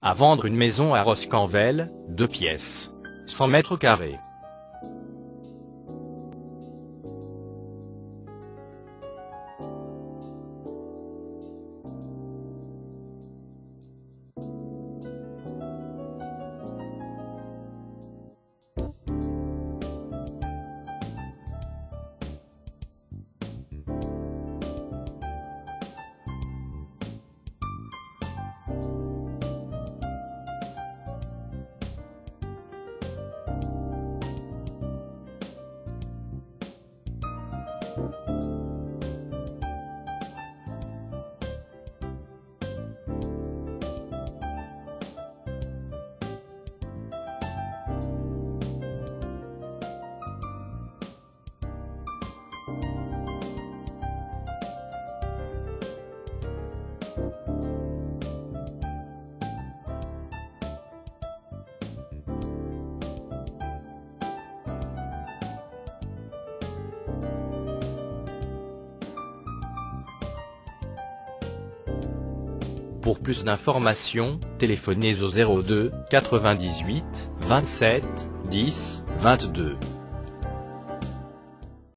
À vendre une maison à Roscanvel, deux pièces. 100 mètres carrés. Pour plus d'informations, téléphonez au 02 98 27 10 22.